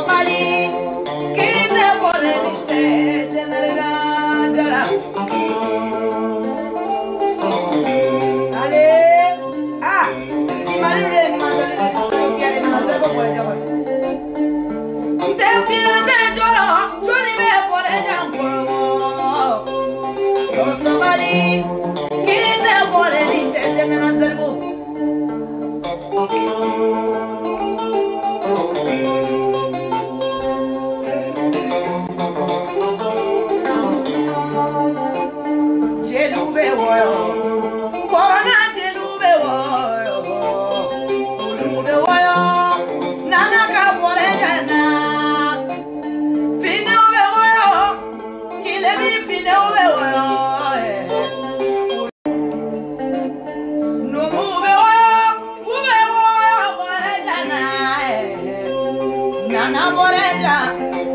Somebody Nana bore jana.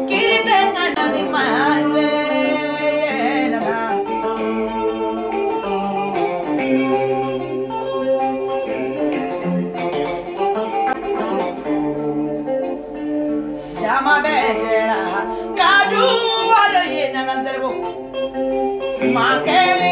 Kirite nana ni maje. Nana. Jama bejera kadu wado ye nana zerbo makele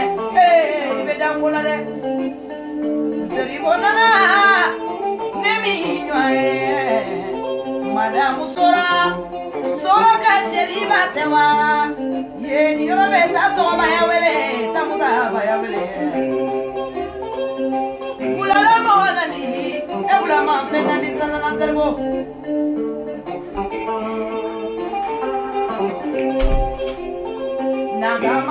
i bɛ danko la dɛ siribo nana ne min ɲɔ ye. Madamu sora soro ka seri ma tɛ wa ye nin yɔrɔ bɛ ta sɔgɔmaya wele tamutabaya wele wulala mɔgɔ lani e wulama fɛn nani sanana siribo Nagama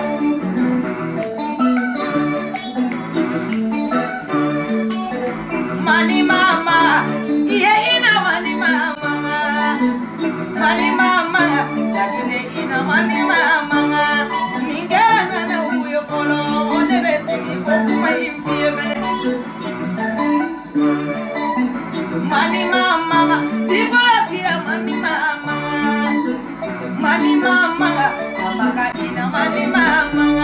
mani mama, jagine ina mani mama, ningana na uyo folo, one besi, kokuma imfiebe. Mani mama, divorcia mani mama, mani mama, mama ina mani mama.